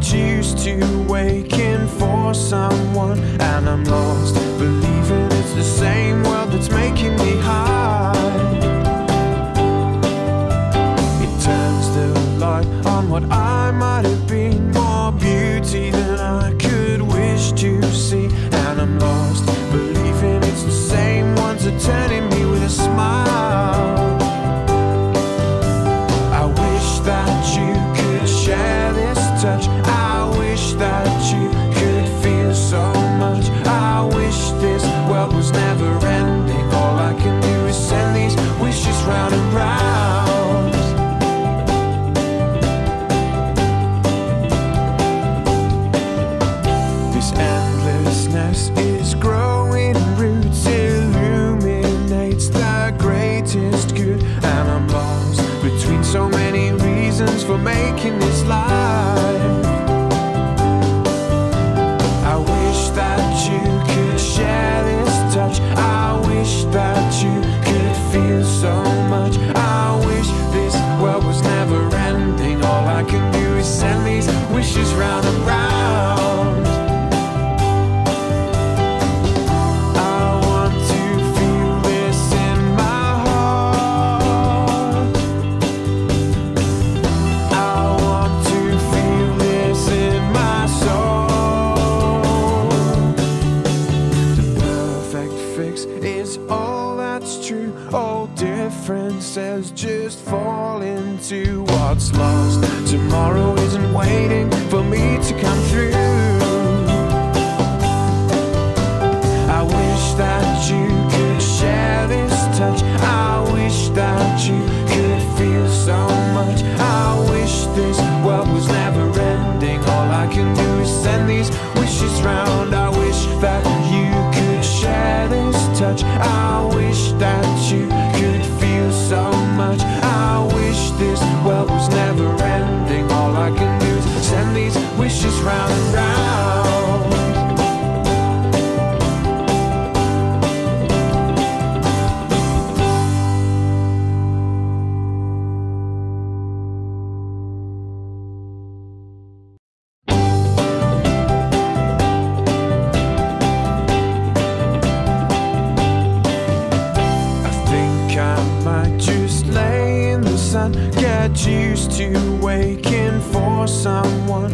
get used to waiting for someone, and I'm lost, believing it's the same world that's making me hide It turns the light on what I might have been, more beauty than I is growing roots, illuminates the greatest good. And I'm lost between so many reasons for making this life. I wish that you could share this touch. I wish that you could feel so much. I wish this world was never ending. All I can do is send these All says just fall into what's lost. Tomorrow isn't waiting for me to come through. I wish that you could share this touch. I wish that you could feel so much. I wish this world was never ending. All I can do is send these wishes round. I wish that sun, get used to waking for someone.